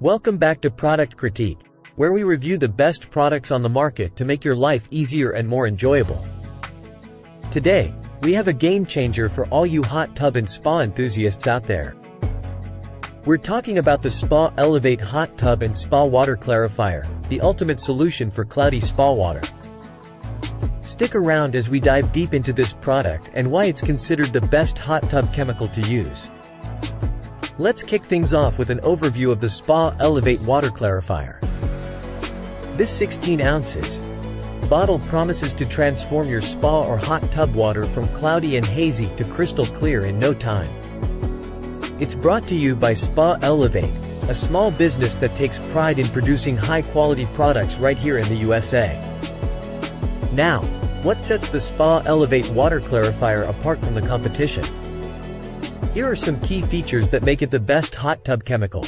Welcome back to Product Critique, where we review the best products on the market to make your life easier and more enjoyable. Today, we have a game changer for all you hot tub and spa enthusiasts out there. We're talking about the Spa Elevate Hot Tub and Spa Water Clarifier, the ultimate solution for cloudy spa water. Stick around as we dive deep into this product and why it's considered the best hot tub chemical to use. Let's kick things off with an overview of the Spa Elevate Water Clarifier. This 16 ounces bottle promises to transform your spa or hot tub water from cloudy and hazy to crystal clear in no time. It's brought to you by Spa Elevate, a small business that takes pride in producing high-quality products right here in the USA. Now, what sets the Spa Elevate Water Clarifier apart from the competition? Here are some key features that make it the best hot tub chemical.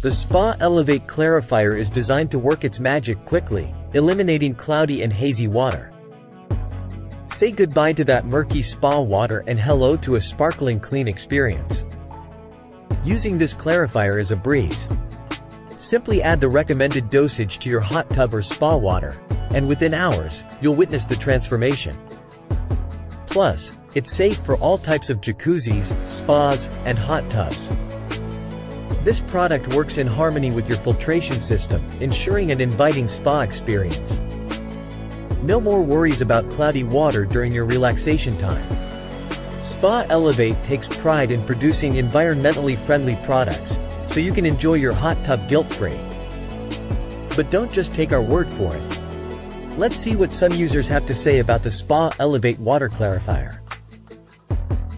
The Spa Elevate Clarifier is designed to work its magic quickly, eliminating cloudy and hazy water. Say goodbye to that murky spa water and hello to a sparkling clean experience. Using this clarifier is a breeze. Simply add the recommended dosage to your hot tub or spa water, and within hours, you'll witness the transformation. Plus, it's safe for all types of jacuzzis, spas, and hot tubs. This product works in harmony with your filtration system, ensuring an inviting spa experience. No more worries about cloudy water during your relaxation time. Spa Elevate takes pride in producing environmentally friendly products, so you can enjoy your hot tub guilt-free. But don't just take our word for it. Let's see what some users have to say about the Spa Elevate Water Clarifier.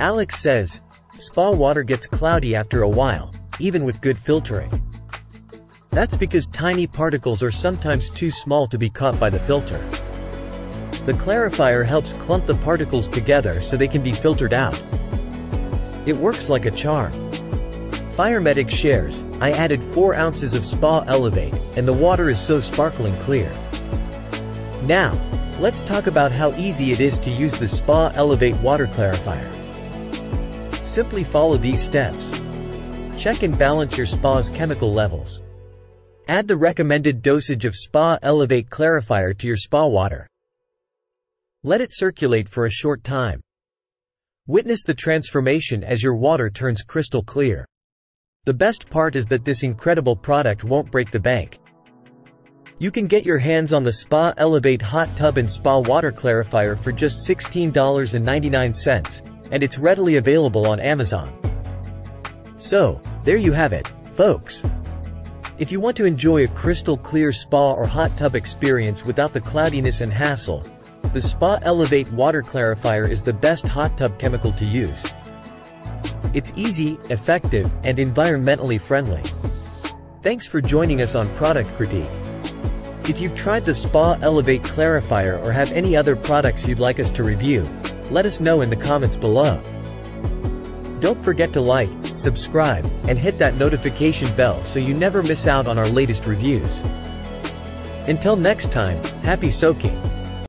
Alex says, Spa water gets cloudy after a while, even with good filtering. That's because tiny particles are sometimes too small to be caught by the filter. The clarifier helps clump the particles together so they can be filtered out. It works like a charm. Firemedic shares, I added 4 ounces of Spa Elevate, and the water is so sparkling clear. Now, let's talk about how easy it is to use the Spa Elevate Water Clarifier. Simply follow these steps. Check and balance your spa's chemical levels. Add the recommended dosage of Spa Elevate Clarifier to your spa water. Let it circulate for a short time. Witness the transformation as your water turns crystal clear. The best part is that this incredible product won't break the bank. You can get your hands on the Spa Elevate Hot Tub and Spa Water Clarifier for just $16.99, and it's readily available on Amazon. So, there you have it, folks. If you want to enjoy a crystal clear spa or hot tub experience without the cloudiness and hassle, the Spa Elevate Water Clarifier is the best hot tub chemical to use. It's easy, effective, and environmentally friendly. Thanks for joining us on Product Critique. If you've tried the Spa Elevate Clarifier or have any other products you'd like us to review, let us know in the comments below. Don't forget to like, subscribe, and hit that notification bell so you never miss out on our latest reviews. Until next time, happy soaking!